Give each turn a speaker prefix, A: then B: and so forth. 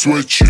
A: switch it.